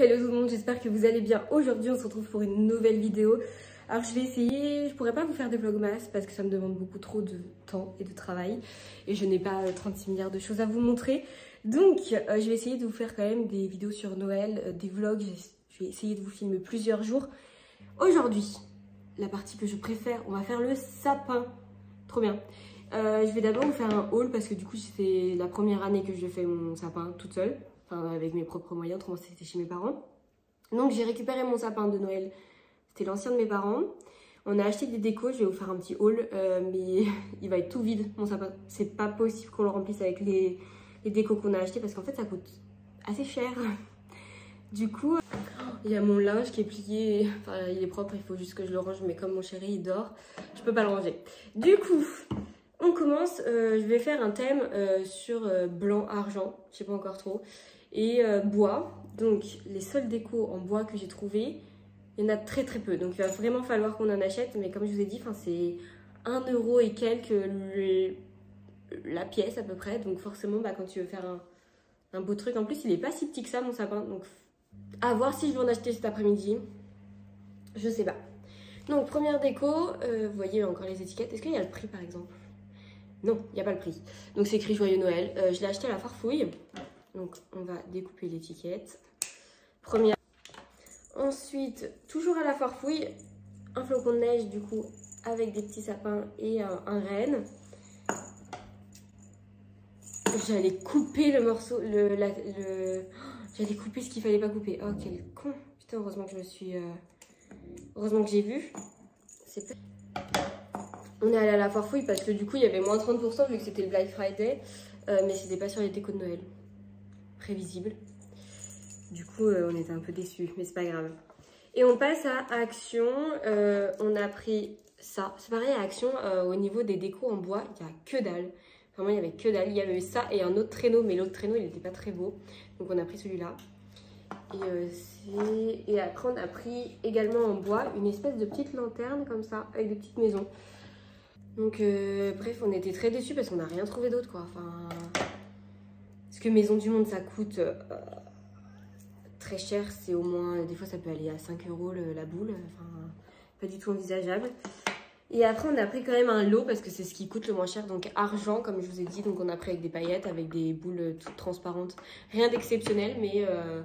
Hello tout le monde, j'espère que vous allez bien. Aujourd'hui, on se retrouve pour une nouvelle vidéo. Alors, je vais essayer, je pourrais pas vous faire des vlogmas parce que ça me demande beaucoup trop de temps et de travail et je n'ai pas 36 milliards de choses à vous montrer. Donc, euh, je vais essayer de vous faire quand même des vidéos sur Noël, euh, des vlogs. Je vais essayer de vous filmer plusieurs jours. Aujourd'hui, la partie que je préfère, on va faire le sapin. Trop bien. Euh, je vais d'abord vous faire un haul parce que du coup, c'est la première année que je fais mon sapin toute seule enfin avec mes propres moyens, autrement c'était chez mes parents. Donc j'ai récupéré mon sapin de Noël, c'était l'ancien de mes parents. On a acheté des décos, je vais vous faire un petit haul, euh, mais il va être tout vide mon sapin. C'est pas possible qu'on le remplisse avec les, les décos qu'on a achetés parce qu'en fait ça coûte assez cher. Du coup, il y a mon linge qui est plié, enfin il est propre, il faut juste que je le range, mais comme mon chéri il dort, je peux pas le ranger. Du coup, on commence, euh, je vais faire un thème euh, sur blanc-argent, je sais pas encore trop et euh, bois. Donc les seuls décos en bois que j'ai trouvé, il y en a très très peu. Donc il va vraiment falloir qu'on en achète. Mais comme je vous ai dit, c'est 1 euro et quelques la pièce à peu près. Donc forcément, bah, quand tu veux faire un, beau truc, en plus il est pas si petit que ça mon sapin. Donc à voir si je vais en acheter cet après-midi. Je sais pas. Donc première déco, euh, vous voyez encore les étiquettes. Est-ce qu'il y a le prix par exemple? Non, il n'y a pas le prix. Donc c'est écrit Joyeux Noël. Euh, je l'ai acheté à la farfouille. Donc on va découper l'étiquette. Première. Ensuite, toujours à la farfouille, un flocon de neige du coup avec des petits sapins et un, renne. J'allais couper le morceau, j'allais couper ce qu'il fallait pas couper. Oh quel con Putain, heureusement que je me suis... Euh, heureusement que j'ai vu. On est allé à la farfouille parce que du coup il y avait moins 30% vu que c'était le Black Friday. Euh, mais c'était pas sur les décos de Noël prévisible. Du coup, euh, on était un peu déçus, mais c'est pas grave. Et on passe à Action. Euh, on a pris ça. C'est pareil à Action, euh, au niveau des décos en bois, il n'y a que dalle. Vraiment, il n'y avait que dalle. Il y avait ça et un autre traîneau, mais l'autre traîneau, il n'était pas très beau. Donc, on a pris celui-là. Et, et, après, on a pris également en bois une espèce de petite lanterne comme ça, avec des petites maisons. Donc, bref, on était très déçus parce qu'on n'a rien trouvé d'autre, quoi. Enfin, parce que Maison du Monde, ça coûte euh, très cher. C'est au moins, des fois, ça peut aller à 5 euros la boule. Enfin, pas du tout envisageable. Et après, on a pris quand même un lot parce que c'est ce qui coûte le moins cher. Donc, argent, comme je vous ai dit. Donc, on a pris avec des paillettes, avec des boules toutes transparentes. Rien d'exceptionnel, mais euh,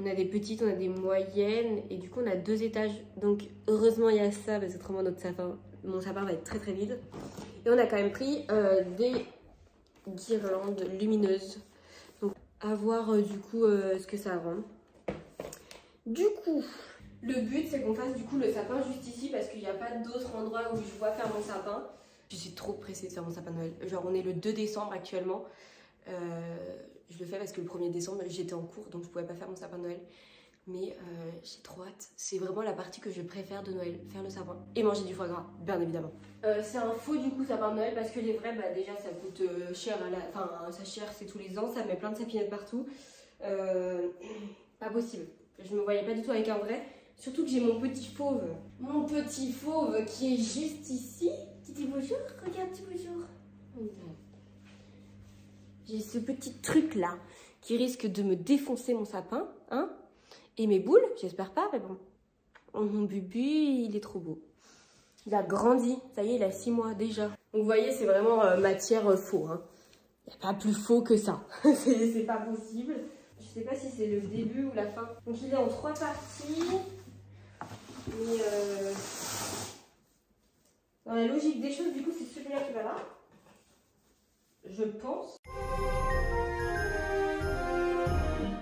on a des petites, on a des moyennes. Et du coup, on a deux étages. Donc, heureusement, il y a ça parce que autrement, notre sapin, mon sapin va être très très vide. Et on a quand même pris euh, des guirlande lumineuse. Donc à voir euh, du coup euh, ce que ça rend. Du coup, le but c'est qu'on fasse du coup le sapin juste ici parce qu'il n'y a pas d'autre endroit où je vois faire mon sapin. Je suis trop pressée de faire mon sapin de Noël. Genre on est le 2 décembre actuellement. Euh, je le fais parce que le 1er décembre j'étais en cours donc je pouvais pas faire mon sapin Noël mais euh, j'ai trop hâte. C'est vraiment la partie que je préfère de Noël, faire le sapin et manger du foie gras, bien évidemment. Euh, c'est un faux du coup sapin de Noël parce que les vrais, bah, déjà ça coûte euh, cher, enfin ça cher c'est tous les ans, ça met plein de sapinettes partout. pas possible, je me voyais pas du tout avec un vrai. Surtout que j'ai mon petit fauve, mon petit fauve qui est juste ici. Tu dis bonjour, regarde, dis bonjour. J'ai ce petit truc là qui risque de me défoncer mon sapin, hein et mes boules, j'espère pas, mais bon. Oh, mon bubu, il est trop beau. Il a grandi, ça y est, il a 6 mois déjà. Donc vous voyez, c'est vraiment euh, matière euh, faux. Hein. Il n'y a pas plus faux que ça. c'est pas possible. Je sais pas si c'est le début ou la fin. Donc il est en trois parties. Euh, dans la logique des choses, du coup, c'est celui-là qui va là. Je pense.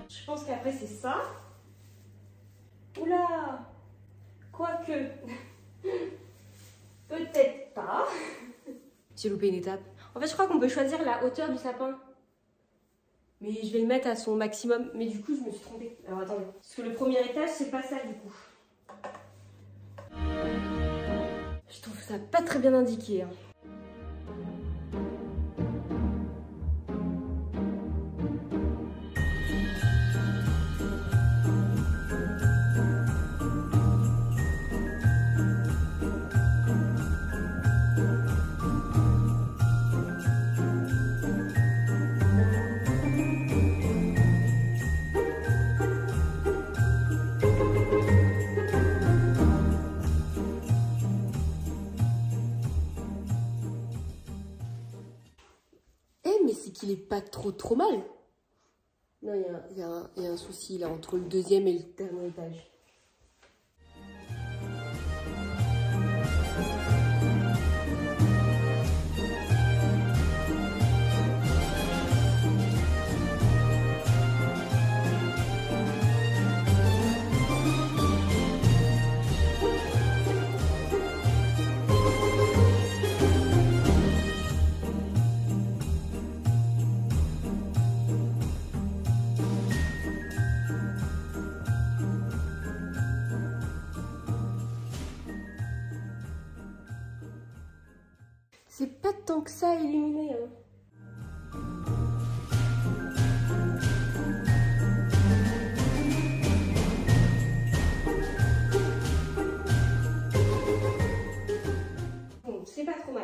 Je pense qu'après, c'est ça. Oula Quoique. Peut-être pas. J'ai loupé une étape. En fait, je crois qu'on peut choisir la hauteur du sapin. Mais je vais le mettre à son maximum. Mais du coup, je me suis trompée. Alors attendez. Parce que le premier étage, c'est pas ça du coup. Je trouve ça pas très bien indiqué. Hein. Trop trop mal. Non, il y a, un souci là entre le deuxième et le dernier étage. Tant que ça illuminé. Hein. Bon, c'est pas trop mal.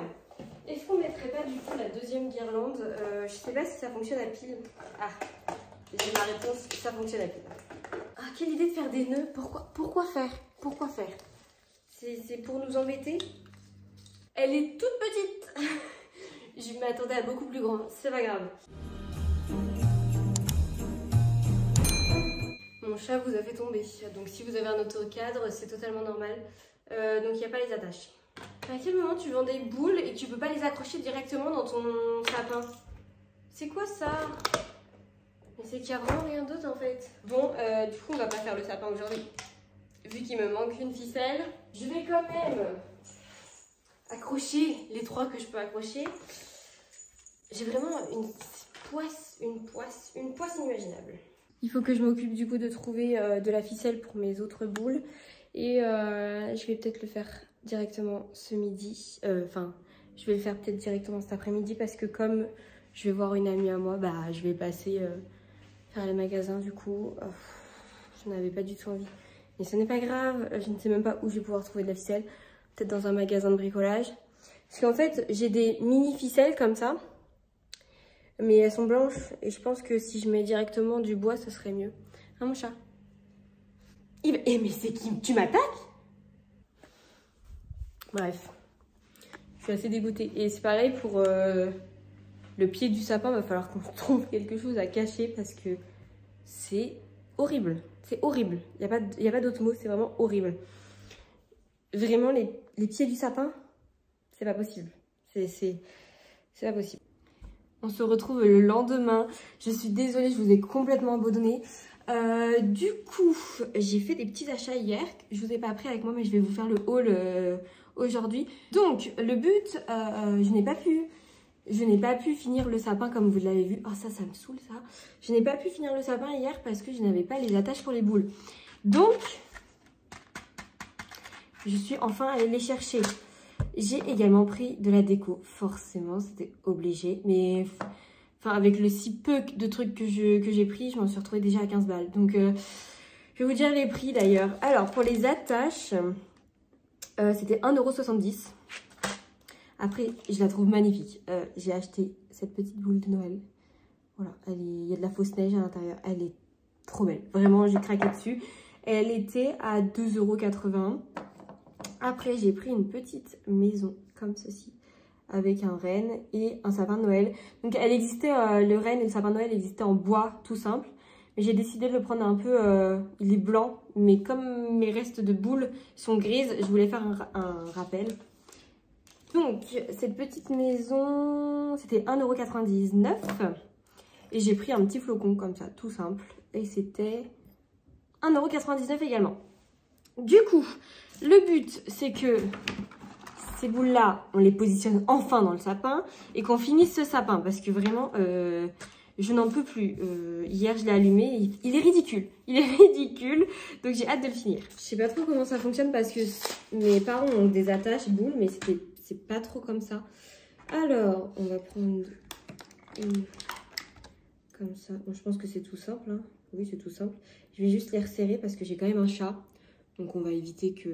Est-ce qu'on mettrait pas du coup la deuxième guirlande euh, Je sais pas si ça fonctionne à pile. Ah, j'ai ma réponse, ça fonctionne à pile. Ah, quelle idée de faire des nœuds. Pourquoi, pourquoi faire? Pourquoi faire? C'est pour nous embêter? Elle est toute petite Je m'attendais à beaucoup plus grand, c'est pas grave. Mon chat vous a fait tomber, donc si vous avez un autocadre, c'est totalement normal. Euh, donc il n'y a pas les attaches. À quel moment tu vends des boules et tu peux pas les accrocher directement dans ton sapin C'est quoi ça Mais c'est qu'il y a vraiment rien d'autre en fait. Bon, euh, du coup on va pas faire le sapin aujourd'hui. Vu qu'il me manque une ficelle, je vais quand même accrocher les trois que je peux accrocher. J'ai vraiment une poisse, une poisse, une poisse inimaginable. Il faut que je m'occupe du coup de trouver euh, de la ficelle pour mes autres boules. Et euh, je vais peut-être le faire directement ce midi. Euh, enfin, je vais le faire peut-être directement cet après-midi parce que comme je vais voir une amie à moi, bah je vais passer faire les magasins du coup. je n'avais pas du tout envie. Mais ce n'est pas grave, je ne sais même pas où je vais pouvoir trouver de la ficelle. Peut-être dans un magasin de bricolage. Parce qu'en fait, j'ai des mini ficelles comme ça. Mais elles sont blanches. Et je pense que si je mets directement du bois, ce serait mieux. Hein, mon chat? Eh, mais c'est qui? Tu m'attaques? Bref. Je suis assez dégoûtée. Et c'est pareil pour euh, le pied du sapin. Va falloir qu'on trouve quelque chose à cacher parce que c'est horrible. C'est horrible. Il n'y a pas d'autre mot. C'est vraiment horrible. Vraiment, les, les pieds du sapin, c'est pas possible. C'est pas possible. On se retrouve le lendemain. Je suis désolée, je vous ai complètement abandonné. Euh, du coup, j'ai fait des petits achats hier. Je vous ai pas pris avec moi, mais je vais vous faire le haul euh, aujourd'hui. Donc, le but, euh, je n'ai pas pu... Je n'ai pas pu finir le sapin comme vous l'avez vu. Oh ça, ça me saoule ça. Je n'ai pas pu finir le sapin hier parce que je n'avais pas les attaches pour les boules. Donc, je suis enfin allée les chercher. J'ai également pris de la déco. Forcément, c'était obligé. Mais enfin, avec le si peu de trucs que j'ai pris, je m'en suis retrouvée déjà à 15 balles. Donc, euh, je vais vous dire les prix d'ailleurs. Alors, pour les attaches, euh, c'était 1,70€. Après, je la trouve magnifique. Euh, j'ai acheté cette petite boule de Noël. Voilà, il y a de la fausse neige à l'intérieur. Elle est trop belle. Vraiment, j'ai craqué dessus. Elle était à 2,81€. Après, j'ai pris une petite maison comme ceci avec un renne et un sapin de Noël. Donc, elle existait, euh, le renne et le sapin de Noël existaient en bois tout simple. Mais j'ai décidé de le prendre un peu, euh, il est blanc, mais comme mes restes de boules sont grises, je voulais faire un, un rappel. Donc, cette petite maison, c'était 1,99€. Et j'ai pris un petit flocon comme ça, tout simple. Et c'était 1,99€ également. Du coup, le but, c'est que ces boules-là, on les positionne enfin dans le sapin et qu'on finisse ce sapin. Parce que vraiment, euh, je n'en peux plus. Euh, hier, je l'ai allumé. Il, est ridicule. Il est ridicule. Donc, j'ai hâte de le finir. Je sais pas trop comment ça fonctionne parce que mes parents ont des attaches boules, mais c'est pas trop comme ça. Alors, on va prendre une comme ça. je pense que c'est tout simple. Hein. Oui, c'est tout simple. Je vais juste les resserrer parce que j'ai quand même un chat. Donc on va éviter qu'il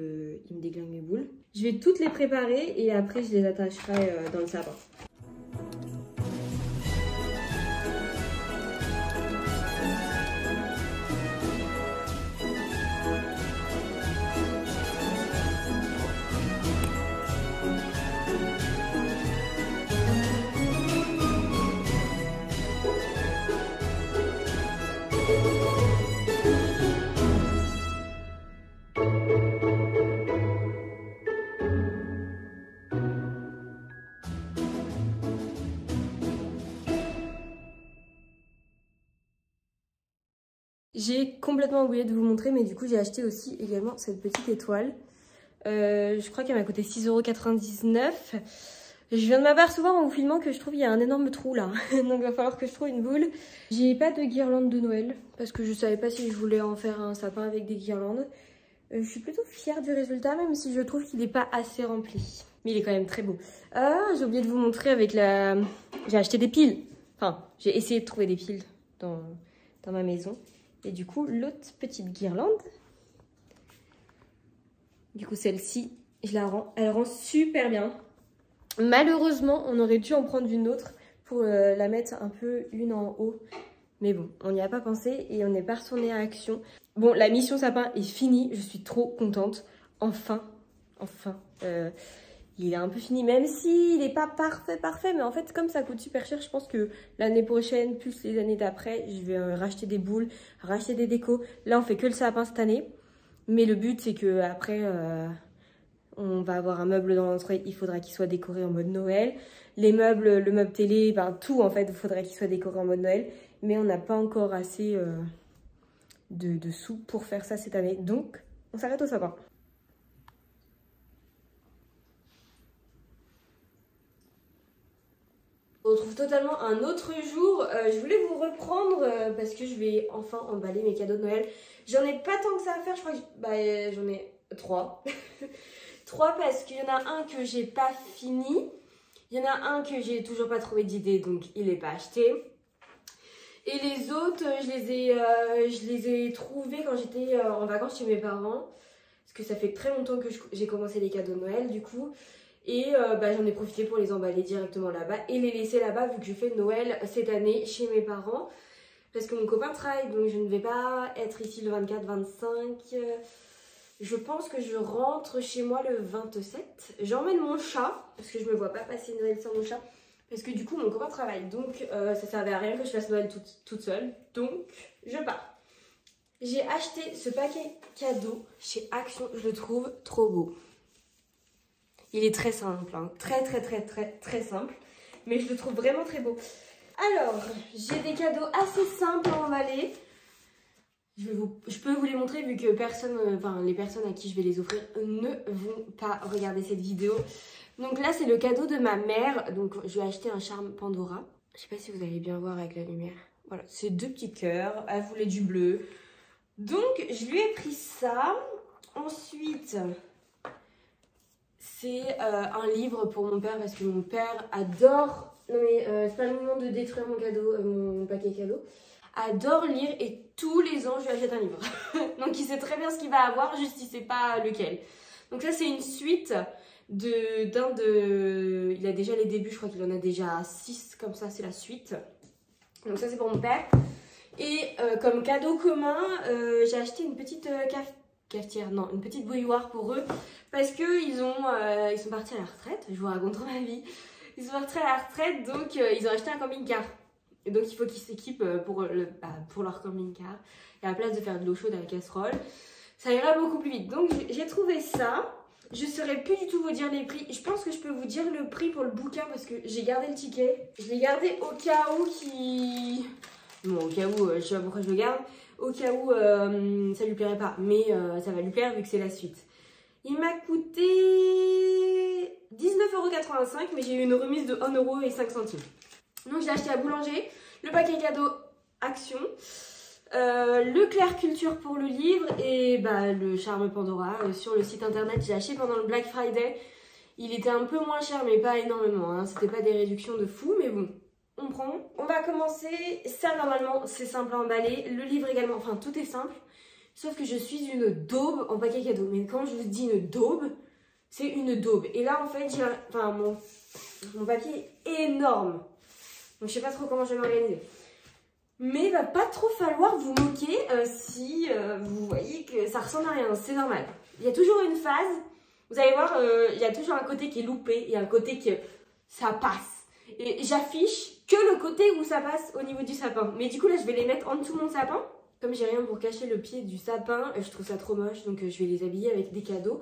me déglingue mes boules. Je vais toutes les préparer et après je les attacherai euh, dans le sapin. J'ai complètement oublié de vous montrer, mais du coup j'ai acheté aussi également cette petite étoile. Euh, je crois qu'elle m'a coûté 6,99€. Je viens de m'apercevoir en vous filmant que je trouve qu'il y a un énorme trou là. Donc il va falloir que je trouve une boule. J'ai pas de guirlande de Noël parce que je savais pas si je voulais en faire un sapin avec des guirlandes. Euh, je suis plutôt fière du résultat même si je trouve qu'il n'est pas assez rempli. Mais il est quand même très beau. Ah, j'ai oublié de vous montrer avec la... J'ai acheté des piles. Enfin, j'ai essayé de trouver des piles dans, dans ma maison. Et du coup, l'autre petite guirlande, du coup celle-ci, je la rends, elle rend super bien. Malheureusement, on aurait dû en prendre une autre pour euh, la mettre un peu une en haut. Mais bon, on n'y a pas pensé et on n'est pas retourné à Action. Bon, la mission sapin est finie, je suis trop contente. Enfin, enfin. Euh, il est un peu fini, même s'il n'est pas parfait, parfait. Mais en fait, comme ça coûte super cher, je pense que l'année prochaine, plus les années d'après, je vais euh, racheter des boules, racheter des décos. Là, on fait que le sapin cette année. Mais le but, c'est que après, euh, on va avoir un meuble dans l'entrée. Il faudra qu'il soit décoré en mode Noël. Les meubles, le meuble télé, ben, tout, en fait, il faudrait qu'il soit décoré en mode Noël. Mais on n'a pas encore assez euh, de sous pour faire ça cette année. Donc, on s'arrête au sapin. On retrouve totalement un autre jour. Euh, je voulais vous reprendre euh, parce que je vais enfin emballer mes cadeaux de Noël. J'en ai pas tant que ça à faire, je crois que bah, j'en ai trois. trois parce qu'il y en a un que j'ai pas fini. Il y en a un que j'ai toujours pas trouvé d'idée, donc il est pas acheté. Et les autres, je les ai, euh, je les ai trouvés quand j'étais en vacances chez mes parents. Parce que ça fait très longtemps que j'ai commencé les cadeaux de Noël, du coup. Et euh, bah, j'en ai profité pour les emballer directement là-bas et les laisser là-bas vu que je fais Noël cette année chez mes parents. Parce que mon copain travaille donc je ne vais pas être ici le 24-25. Je pense que je rentre chez moi le 27. J'emmène mon chat parce que je me vois pas passer Noël sans mon chat. Parce que du coup mon copain travaille donc euh, ça servait à rien que je fasse Noël toute, toute seule. Donc je pars. J'ai acheté ce paquet cadeau chez Action, je le trouve trop beau. Il est très simple, hein. très très très très très simple. Mais je le trouve vraiment très beau. Alors, j'ai des cadeaux assez simples à emballer. Je, peux vous les montrer vu que personne, euh, enfin, les personnes à qui je vais les offrir ne vont pas regarder cette vidéo. Donc là, c'est le cadeau de ma mère. Donc, je vais acheter un charme Pandora. Je sais pas si vous allez bien voir avec la lumière. Voilà, c'est deux petits cœurs. Elle voulait du bleu. Donc, je lui ai pris ça. Ensuite, c'est euh, un livre pour mon père parce que mon père adore. Non mais euh, c'est pas le moment de détruire mon cadeau, euh, mon paquet cadeau. Adore lire et tous les ans je lui achète un livre. Donc il sait très bien ce qu'il va avoir, juste il sait pas lequel. Donc ça c'est une suite de d'un de. Il a déjà les débuts, je crois qu'il en a déjà 6 comme ça, c'est la suite. Donc ça c'est pour mon père. Et comme cadeau commun, j'ai acheté une petite cafetière, non, une petite bouilloire pour eux parce que ils euh, sont partis à la retraite, je vous raconte ma vie. Ils sont partis à la retraite donc euh, ils ont acheté un camping-car. Et donc il faut qu'ils s'équipent euh, pour le bah, pour leur camping-car et à la place de faire de l'eau chaude à la casserole, ça ira beaucoup plus vite. Donc j'ai trouvé ça. Je saurais plus du tout vous dire les prix. Je pense que je peux vous dire le prix pour le bouquin parce que j'ai gardé le ticket. Je l'ai gardé au cas où qui Bon, au cas où, je sais pas pourquoi je le garde au cas où euh, ça lui plairait pas. Mais euh, ça va lui plaire vu que c'est la suite. Il m'a coûté 19,85€ mais j'ai eu une remise de 1,05€. Donc j'ai acheté à Boulanger le paquet cadeau Action, euh, le Claire Culture pour le livre et bah, le Charme Pandora sur le site internet. J'ai acheté pendant le Black Friday. Il était un peu moins cher mais pas énormément. Hein. C'était pas des réductions de fou mais bon on prend. On va commencer, ça normalement c'est simple à emballer, le livre également, enfin tout est simple. Sauf que je suis une daube en paquet cadeau. Mais quand je vous dis une daube, c'est une daube. Et là en fait, j'ai enfin mon, papier est énorme. Donc je sais pas trop comment je vais m'organiser. Mais il va pas trop falloir vous moquer euh, si euh, vous voyez que ça ressemble à rien, c'est normal. Il y a toujours une phase, vous allez voir, euh, il y a toujours un côté qui est loupé et un côté que ça passe. Et j'affiche que le côté où ça passe au niveau du sapin. Mais du coup, là, je vais les mettre en dessous de mon sapin. Comme j'ai rien pour cacher le pied du sapin, je trouve ça trop moche, donc je vais les habiller avec des cadeaux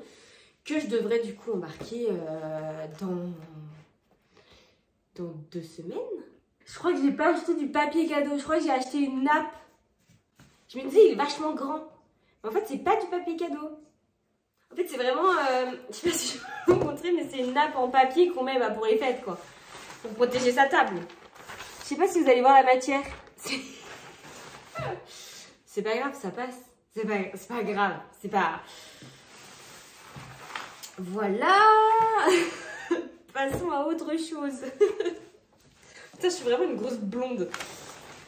que je devrais du coup embarquer dans... dans deux semaines. Je crois que j'ai pas acheté du papier cadeau, je crois que j'ai acheté une nappe. Je me disais, il est vachement grand. En fait, c'est pas du papier cadeau. En fait, c'est vraiment, euh, je sais pas si je peux vous montrer, mais c'est une nappe en papier qu'on met bah, pour les fêtes, quoi. Pour protéger sa table. Je sais pas si vous allez voir la matière. C'est pas grave, ça passe. C'est pas, pas grave. C'est pas... Voilà Passons à autre chose. Putain, je suis vraiment une grosse blonde.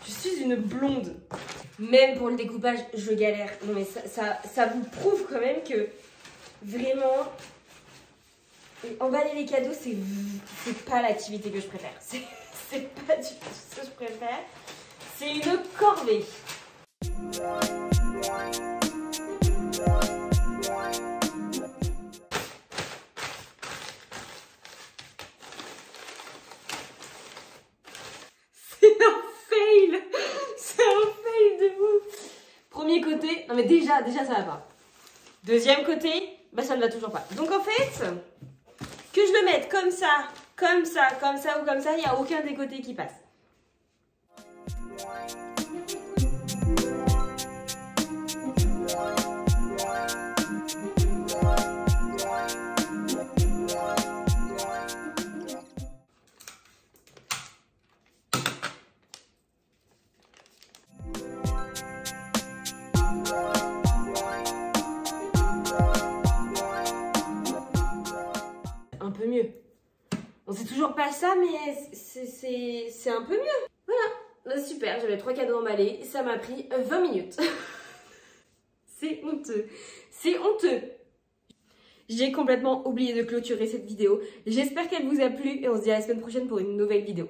Je suis une blonde. Même pour le découpage, je galère. Non mais ça, ça, ça vous prouve quand même que vraiment, emballer les cadeaux, c'est pas l'activité que je préfère. C'est pas du tout ce que je préfère. C'est une corvée. Non mais déjà, déjà ça va pas. Deuxième côté, bah ça ne va toujours pas. Donc en fait, que je le mette comme ça, comme ça, comme ça ou comme ça, il n'y a aucun des côtés qui passe. Ça, mais c'est un peu mieux. Voilà, bah, super, j'avais trois cadeaux emballés, ça m'a pris 20 minutes. c'est honteux, c'est honteux. J'ai complètement oublié de clôturer cette vidéo. J'espère qu'elle vous a plu et on se dit à la semaine prochaine pour une nouvelle vidéo.